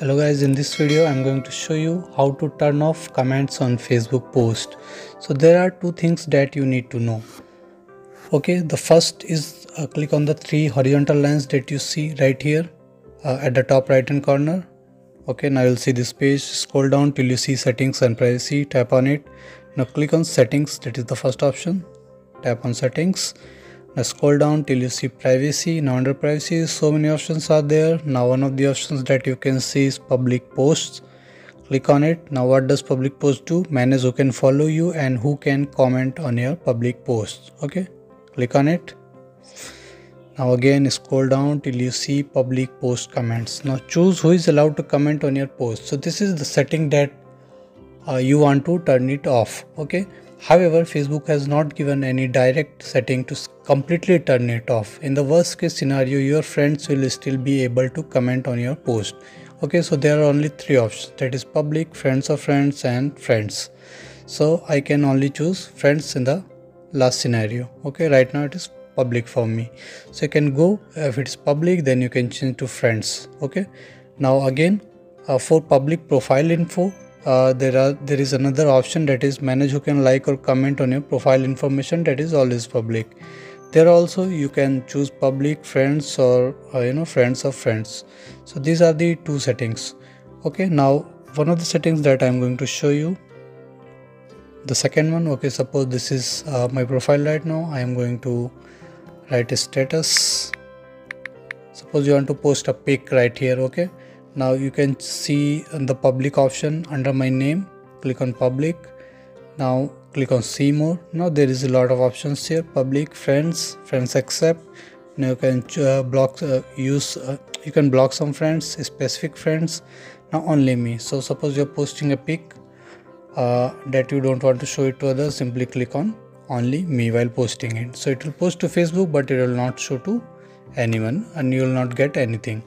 hello guys in this video i'm going to show you how to turn off comments on facebook post. So there are two things that you need to know. Okay the first is uh, click on the three horizontal lines that you see right here uh, at the top right hand corner. Okay now you'll see this page. Scroll down till you see settings and privacy. Tap on it. Now click on settings that is the first option. Tap on settings scroll down till you see privacy. Now under privacy so many options are there. Now one of the options that you can see is public posts. Click on it. Now what does public post do? Manage who can follow you and who can comment on your public posts. Okay? Click on it. Now again scroll down till you see public post comments. Now choose who is allowed to comment on your post. So this is the setting that uh, you want to turn it off. Okay However, Facebook has not given any direct setting to completely turn it off. In the worst case scenario, your friends will still be able to comment on your post. Okay, so there are only three options that is public, friends of friends, and friends. So I can only choose friends in the last scenario. Okay, right now it is public for me. So you can go if it's public, then you can change to friends. Okay, now again uh, for public profile info uh, there are there is another option that is manage who can like or comment on your profile information that is always public. There also you can choose public friends or uh, you know friends of friends. So these are the two settings. Okay now one of the settings that i'm going to show you. The second one okay suppose this is uh, my profile right now. I am going to write a status. Suppose you want to post a pic right here okay now you can see the public option under my name click on public. Now click on see more. Now there is a lot of options here. Public friends friends accept. Now you can uh, block uh, use uh, you can block some friends specific friends. Now only me. So suppose you're posting a pic uh, that you don't want to show it to others simply click on only me while posting it. So it will post to facebook but it will not show to anyone and you will not get anything.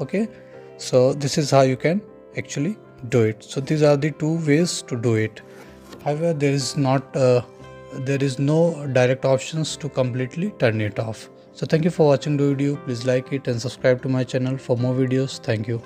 Okay so this is how you can actually do it. So these are the two ways to do it. However there is not uh, there is no direct options to completely turn it off. So thank you for watching the video. Please like it and subscribe to my channel for more videos. Thank you